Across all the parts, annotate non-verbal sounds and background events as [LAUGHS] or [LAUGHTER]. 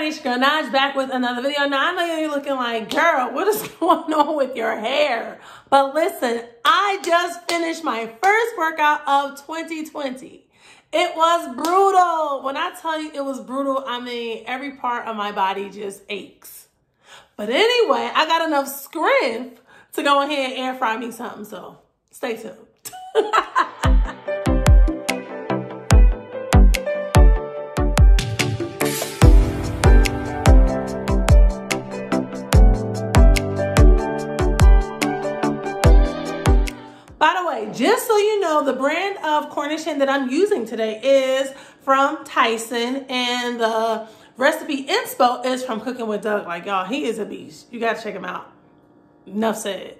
everybody, it's your Nij back with another video. Now I know you're looking like, girl, what is [LAUGHS] going on with your hair? But listen, I just finished my first workout of 2020. It was brutal. When I tell you it was brutal, I mean every part of my body just aches. But anyway, I got enough strength to go ahead and air fry me something, so stay tuned. [LAUGHS] By the way, just so you know, the brand of Cornish hen that I'm using today is from Tyson and the recipe inspo is from Cooking with Doug. Like y'all, he is a beast. You gotta check him out. Enough said.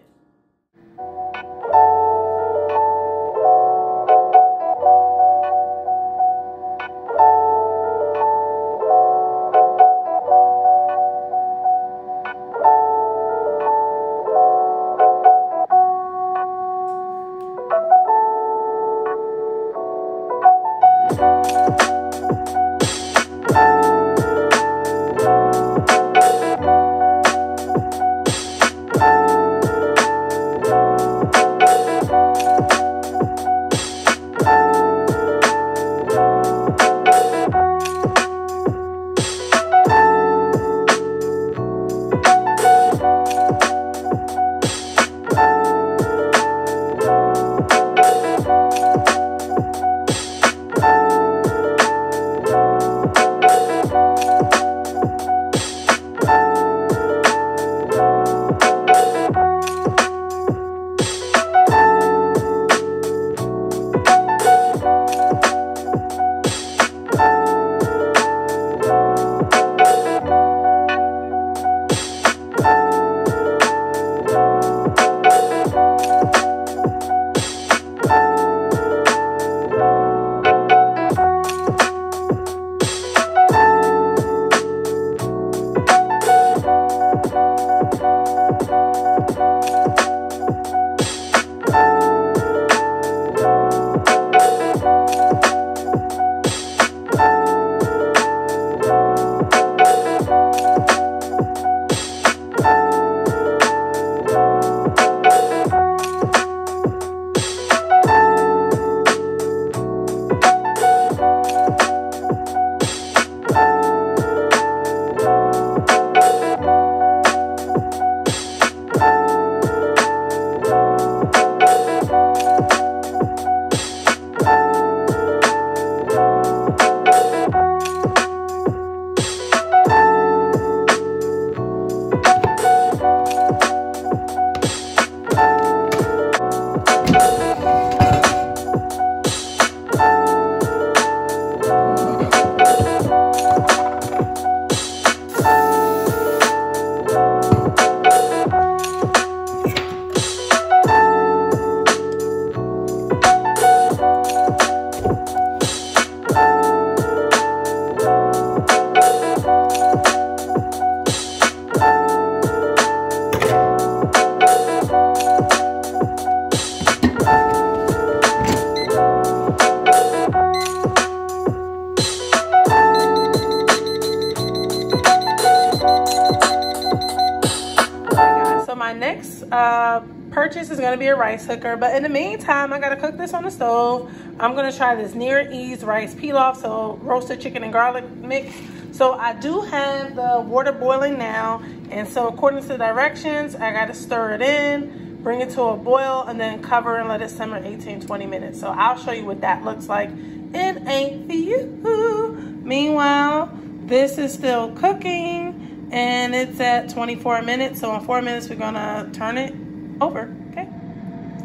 Uh, purchase is gonna be a rice cooker. But in the meantime, I gotta cook this on the stove. I'm gonna try this Near East rice pilaf, so roasted chicken and garlic mix. So I do have the water boiling now. And so according to the directions, I gotta stir it in, bring it to a boil, and then cover and let it simmer 18, 20 minutes. So I'll show you what that looks like. It ain't for you. Meanwhile, this is still cooking and it's at 24 minutes. So in four minutes, we're gonna turn it over, okay?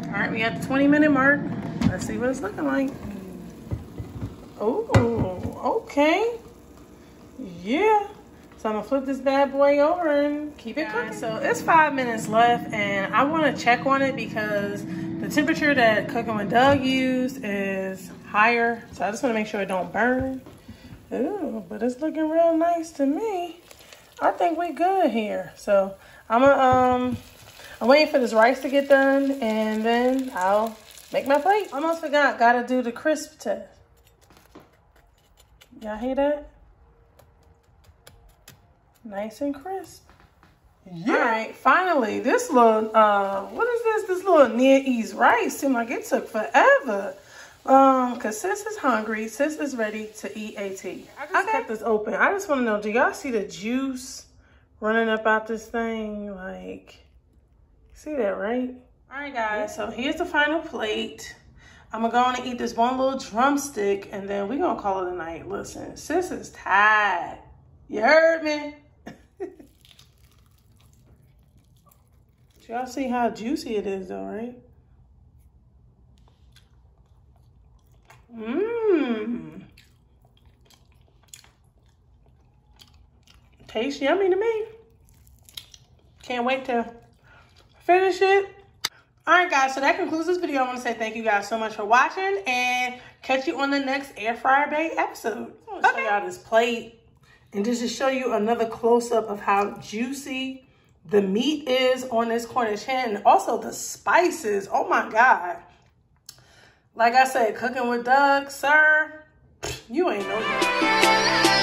All right, we got the 20 minute mark. Let's see what it's looking like. Oh, okay. Yeah. So I'm gonna flip this bad boy over and keep it cooking. So it's five minutes left and I wanna check on it because the temperature that Cooking with Doug used is higher. So I just wanna make sure it don't burn. Ooh, but it's looking real nice to me. I think we good here. So I'm gonna um I'm waiting for this rice to get done and then I'll make my plate. Almost forgot, gotta do the crisp test. Y'all hear that? Nice and crisp. Yeah. All right, finally, this little, uh, what is this? This little Near East rice seemed like it took forever. Um, cause sis is hungry. Sis is ready to eat AT. I just okay. kept this open. I just want to know, do y'all see the juice running up out this thing? Like, see that, right? All right, guys. So here's the final plate. I'm gonna go on and eat this one little drumstick, and then we gonna call it a night. Listen, sis is tired. You heard me? [LAUGHS] Do y'all see how juicy it is though, right? Mmm. Tastes yummy to me. Can't wait to finish it. All right, guys, so that concludes this video. I want to say thank you guys so much for watching and catch you on the next Air Fryer Bay episode. I want to okay. show y'all this plate and just to show you another close-up of how juicy the meat is on this Cornish hen. Also the spices. Oh my God. Like I said, cooking with Doug, sir, you ain't no.